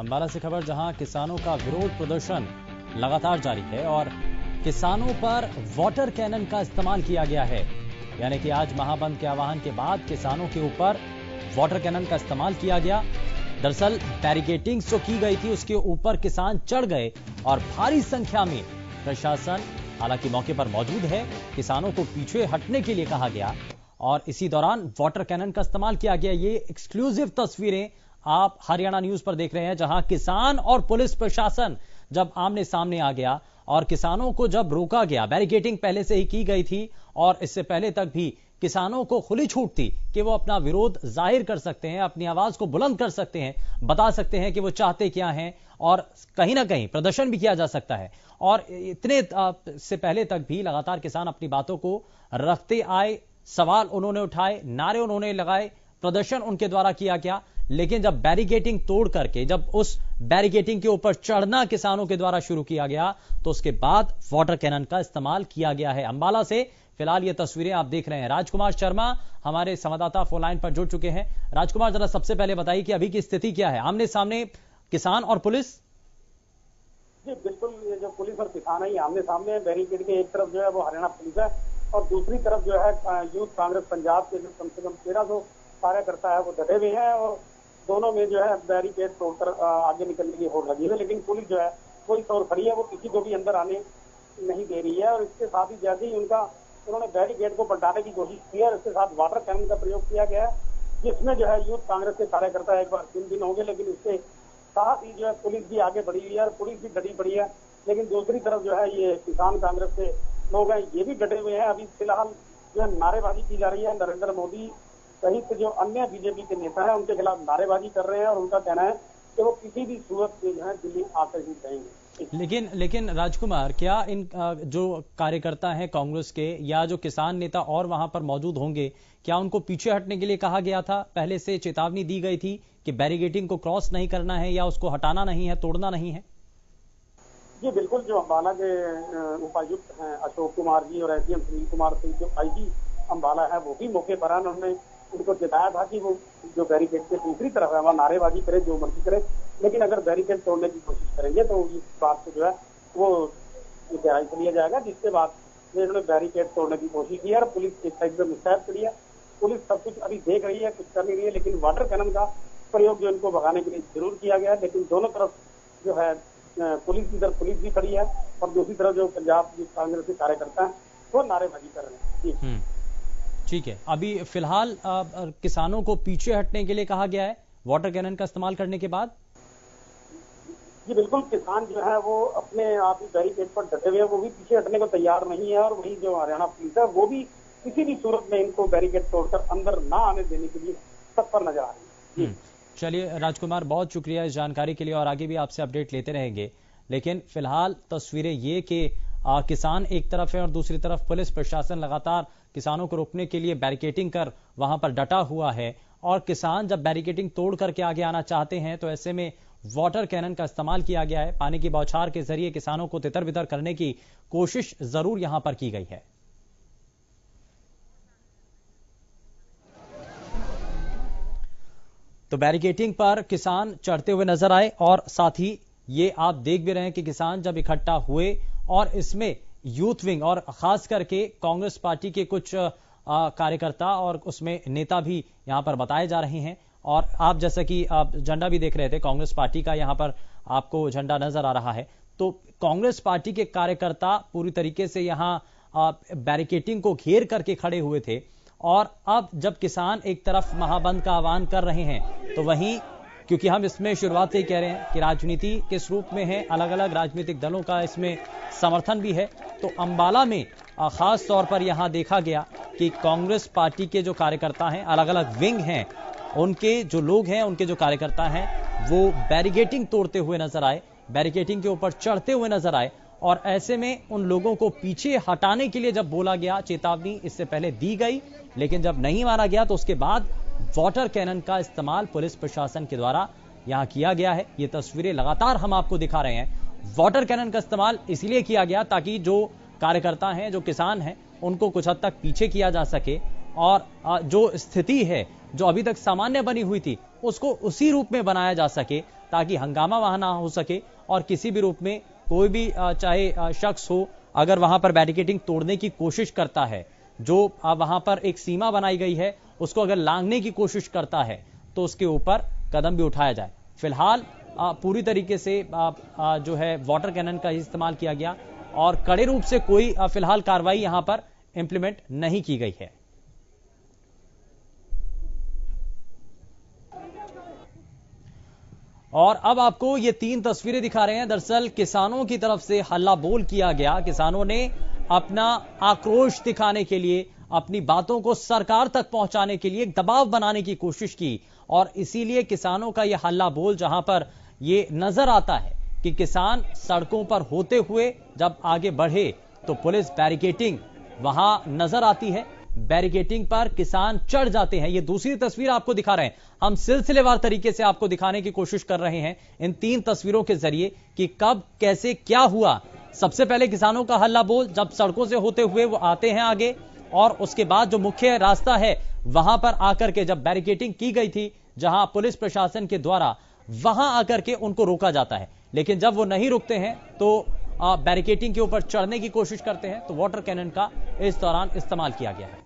अंबाला से खबर, जहाँ किसानों का विरोध प्रदर्शन लगातार जारी है और किसानों पर वाटर कैनन का इस्तेमाल किया गया है। यानी कि आज महाबंद के आह्वान के बाद किसानों के ऊपर वाटर कैनन का इस्तेमाल किया गया। दरअसल बैरिकेटिंग जो की गई थी, उसके ऊपर किसान चढ़ गए और भारी संख्या में प्रशासन हालाँकि मौके पर मौजूद है, किसानों को पीछे हटने के लिए कहा गया। और इसी दौरान वाटर कैनन का इस्तेमाल किया गया। ये एक्सक्लूसिव तस्वीरें आप हरियाणा न्यूज़ पर देख रहे हैं, जहाँ किसान और पुलिस प्रशासन जब आमने सामने आ गया और किसानों को जब रोका गया बैरिकेटिंग पहले से ही की गई थी और इससे पहले तक भी किसानों को खुली छूट थी कि वो अपना विरोध ज़ाहिर कर सकते हैं, अपनी आवाज़ को बुलंद कर सकते हैं, बता सकते हैं कि वो चाहते क्या हैं और कहीं ना कहीं प्रदर्शन भी किया जा सकता है। और इतने से पहले तक भी लगातार किसान अपनी बातों को रखते आए, सवाल उन्होंने उठाए, नारे उन्होंने लगाए प्रदर्शन उनके द्वारा किया गया। लेकिन जब बैरिकेटिंग तोड़ करके, जब उस बैरिकेटिंग के ऊपर चढ़ना किसानों के द्वारा शुरू किया गया तो उसके बाद वाटर कैनन का इस्तेमाल किया गया है। अंबाला से फ़िलहाल ये तस्वीरें आप देख रहे हैं। राजकुमार शर्मा हमारे संवाददाता फ़ोन लाइन पर जुड़ चुके हैं। राजकुमार, जरा सबसे पहले बताइए कि अभी की स्थिति क्या है? आमने सामने किसान और पुलिस? जी, बिल्कुल जो पुलिस और किसान है आमने सामने बैरिकेड के एक तरफ़ जो है वो हरियाणा पुलिस है और दूसरी तरफ़ जो है यूथ कांग्रेस पंजाब के जो कम से कम तेरह सौ कार्यकर्ता है, वो डटे हुए हैं और दोनों में जो है बैरिकेड तोड़कर आगे निकलने की होड़ लगी है। लेकिन पुलिस जो है, कोई तौर खड़ी है वो किसी को भी अंदर आने नहीं दे रही है और इसके साथ ही जैसे ही उनका, उन्होंने बैरिकेड को पलटाने की कोशिश की है इसके साथ वाटर कैनन का प्रयोग किया गया है, जिसमें जो है यूथ कांग्रेस के कार्यकर्ता एक बार तीन दिन होंगे, लेकिन इसके साथ ही जो है पुलिस भी आगे बढ़ी हुई है और पुलिस भी डटी पड़ी है। लेकिन दूसरी तरफ़ जो है ये किसान कांग्रेस के लोग हैं, ये भी डटे हुए हैं। अभी फ़िलहाल जो है नारेबाजी की जा रही है नरेंद्र मोदी सहित जो अन्य बीजेपी के नेता हैं उनके खिलाफ नारेबाजी कर रहे हैं और उनका कहना है कि वो किसी भी सूरत में जो है दिल्ली आकर ही रहेंगे। लेकिन लेकिन राजकुमार क्या इन जो कार्यकर्ता हैं कांग्रेस के या जो किसान नेता और वहाँ पर मौजूद होंगे क्या उनको पीछे हटने के लिए कहा गया था? पहले से चेतावनी दी गई थी कि बैरिगेटिंग को क्रॉस नहीं करना है या उसको हटाना नहीं है तोड़ना नहीं है? जी बिल्कुल जो अम्बाला के उपायुक्त हैं अशोक कुमार जी और एसडीएम सुनील कुमार सिंह जो आईजी अम्बाला है वो भी मौके पर उन्होंने उनको चेताया था कि वो जो बैरिकेड के दूसरी तरफ़ है, वहाँ नारेबाजी करे, जो मर्ज़ी करे, लेकिन अगर बैरिकेड तोड़ने की कोशिश करेंगे तो इस बात को जो है, वो ध्यान से लिया जाएगा, जिसके बाद इन्होंने बैरिकेड तोड़ने की कोशिश की और पुलिस एक साइड में मुस्तैद करी है। पुलिस सब कुछ अभी देख रही है, कुछ कर नहीं रही है, लेकिन वाटर कैनन का प्रयोग जो इनको भगाने के लिए ज़रूर किया गया है, लेकिन दोनों तरफ़ जो है पुलिस की तरफ़ पुलिस भी खड़ी है और दूसरी तरफ़ जो पंजाब कांग्रेस के कार्यकर्ता है, वो नारेबाजी कर रहे हैं। जी। हम्म। ठीक है। अभी फ़िलहाल किसानों को पीछे हटने के लिए कहा गया है। वाटर कैनन का इस्तेमाल करने के बाद? जी बिल्कुल। किसान जो है वो अपने आप ही बैरिकेड पर डटे हुए हैं। वो भी पीछे हटने को तैयार नहीं है और वही जो हरियाणा पुलिस है वो भी किसी भी सूरत में इनको बैरिकेड तोड़कर अंदर ना आने देने के लिए तत्पर नज़र आ रही है। हम्म। चलिए राजकुमार बहुत शुक्रिया इस जानकारी के लिए और आगे भी आपसे अपडेट लेते रहेंगे। लेकिन फ़िलहाल तस्वीरें ये कि किसान एक तरफ़ है और दूसरी तरफ़ पुलिस प्रशासन लगातार किसानों को रोकने के लिए बैरिकेटिंग कर वहाँ पर डटा हुआ है। और किसान जब बैरिकेटिंग तोड़ करके आगे आना चाहते हैं तो ऐसे में वाटर कैनन का इस्तेमाल किया गया है। पानी की बौछार के ज़रिए किसानों को तितर बितर करने की कोशिश ज़रूर यहाँ पर की गई है। तो बैरिकेटिंग पर किसान चढ़ते हुए नज़र आए और साथ ही ये आप देख भी रहे हैं कि किसान जब इकट्ठा हुए और इसमें यूथ विंग और खास करके कांग्रेस पार्टी के कुछ कार्यकर्ता और उसमें नेता भी यहाँ पर बताए जा रहे हैं। और आप जैसा कि आप झंडा भी देख रहे थे, कांग्रेस पार्टी का यहाँ पर आपको झंडा नज़र आ रहा है। तो कांग्रेस पार्टी के कार्यकर्ता पूरी तरीके से यहाँ बैरिकेटिंग को घेर करके खड़े हुए थे। और अब जब किसान एक तरफ़ महाबंद का आह्वान कर रहे हैं तो वहीं क्योंकि हम इसमें शुरुआत से ही कह रहे हैं कि राजनीति किस रूप में है अलग अलग राजनीतिक दलों का इसमें समर्थन भी है। तो अंबाला में खास तौर पर यहाँ देखा गया कि कांग्रेस पार्टी के जो कार्यकर्ता हैं अलग अलग विंग हैं, उनके जो लोग हैं, उनके जो कार्यकर्ता हैं, वो बैरिगेटिंग तोड़ते हुए नज़र आए बैरिकेटिंग के ऊपर चढ़ते हुए नज़र आए और ऐसे में उन लोगों को पीछे हटाने के लिए जब बोला गया, चेतावनी इससे पहले दी गई, लेकिन जब नहीं माना गया तो उसके बाद वाटर कैनन का इस्तेमाल पुलिस प्रशासन के द्वारा यहाँ किया गया है। ये तस्वीरें लगातार हम आपको दिखा रहे हैं। वाटर कैनन का इस्तेमाल इसलिए किया गया ताकि जो कार्यकर्ता हैं, जो किसान हैं, उनको कुछ हद तक पीछे किया जा सके और जो स्थिति है, जो अभी तक सामान्य बनी हुई थी, उसको उसी रूप में बनाया जा सके ताकि हंगामा वहाँ ना हो सके और किसी भी रूप में कोई भी चाहे शख्स हो, अगर वहाँ पर बैरिकेटिंग तोड़ने की कोशिश करता है जो वहाँ पर एक सीमा बनाई गई है, उसको अगर लांगने की कोशिश करता है तो उसके ऊपर कदम भी उठाया जाए। फ़िलहाल पूरी तरीके से जो है वाटर कैनन का इस्तेमाल किया गया, और कड़े रूप से कोई फ़िलहाल कार्रवाई यहाँ पर इंप्लीमेंट नहीं की गई है। और अब आपको ये तीन तस्वीरें दिखा रहे हैं। दरअसल, किसानों की तरफ़ से हल्ला बोल किया गया। किसानों ने अपना आक्रोश दिखाने के लिए, अपनी बातों को सरकार तक पहुँचाने के लिए एक दबाव बनाने की कोशिश की। और इसीलिए किसानों का यह हल्ला बोल जहाँ पर यह नज़र आता है कि किसान सड़कों पर होते हुए जब आगे बढ़े तो पुलिस बैरिकेटिंग वहाँ नज़र आती है। बैरिकेटिंग पर किसान चढ़ जाते हैं। ये दूसरी तस्वीर आपको दिखा रहे हैं। हम सिलसिलेवार तरीके से आपको दिखाने की कोशिश कर रहे हैं इन तीन तस्वीरों के ज़रिए कि कब, कैसे, क्या हुआ। सबसे पहले किसानों का हल्ला बोल, जब सड़कों से होते हुए वो आते हैं आगे, और उसके बाद जो मुख्य रास्ता है, वहाँ पर आकर के जब बैरिकेटिंग की गई थी, जहाँ पुलिस प्रशासन के द्वारा वहाँ आकर के उनको रोका जाता है। लेकिन जब वो नहीं रुकते हैं तो बैरिकेटिंग के ऊपर चढ़ने की कोशिश करते हैं तो वाटर कैनन का इस दौरान इस्तेमाल किया गया है।